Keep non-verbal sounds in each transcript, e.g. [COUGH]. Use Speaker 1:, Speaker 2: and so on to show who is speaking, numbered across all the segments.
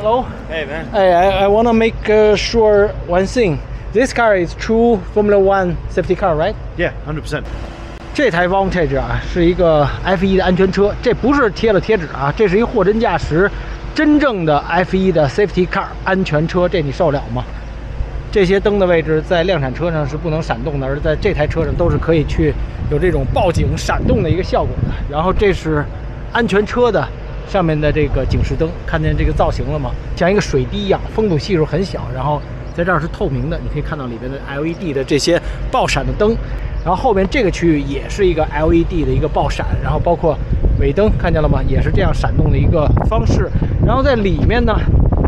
Speaker 1: Hello.
Speaker 2: Hey man.
Speaker 1: Hey, I, I want to make uh, sure one thing. This car is true Formula One safety car, right?
Speaker 2: Yeah, hundred percent.
Speaker 1: 这台 Vantage 啊，是一个 F1 的安全车，这不是贴了贴纸啊，这是一货真价实、真正的 F1 的 safety car 安全车，这你受了吗？这些灯的位置在量产车上是不能闪动的，而在这台车上都是可以去有这种报警闪动的一个效果的。然后这是安全车的上面的这个警示灯，看见这个造型了吗？像一个水滴一样，风阻系数很小，然后在这儿是透明的，你可以看到里边的 LED 的这些爆闪的灯。然后后面这个区域也是一个 LED 的一个爆闪，然后包括尾灯看见了吗？也是这样闪动的一个方式。然后在里面呢，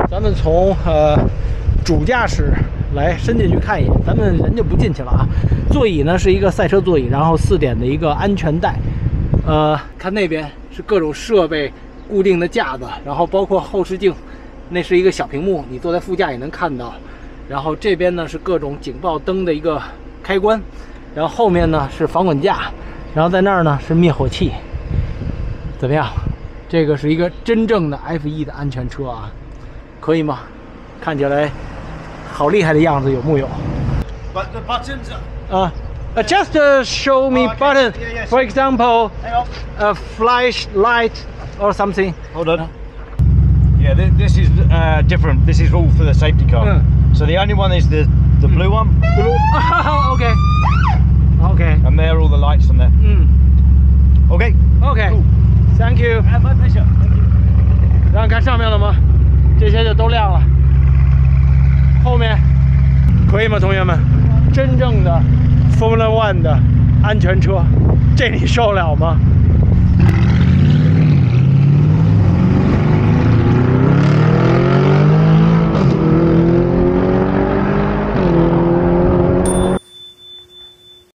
Speaker 1: 咱们从呃主驾驶来伸进去看一眼，咱们人就不进去了啊。座椅呢是一个赛车座椅，然后四点的一个安全带。呃，看那边是各种设备固定的架子，然后包括后视镜，那是一个小屏幕，你坐在副驾也能看到。然后这边呢是各种警报灯的一个开关。然后后面呢是防滚架，然后在那儿呢是灭火器。怎么样？这个是一个真正的 F1 的安全车啊，可以吗？看起来好厉害的样子，有木有
Speaker 2: ？But the buttons.
Speaker 1: 啊、uh, just uh, show me
Speaker 2: Okay.
Speaker 1: button.
Speaker 2: Yeah, yeah,
Speaker 1: For example, a flashlight or something.
Speaker 2: Hold on. Yeah, th- this is uh, different. This is all for the safety car.
Speaker 1: Yeah.
Speaker 2: So the only one is the the blue one, [LAUGHS]
Speaker 1: Blue. okay. Okay.
Speaker 2: and there are all the lights on there.
Speaker 1: 嗯
Speaker 2: Okay.
Speaker 1: ，OK。Thank you.
Speaker 2: my pleasure.
Speaker 1: 让看上面了吗？这些就都亮了。后面可以吗，同学们？真正的 Formula One 的安全车，这你受了吗？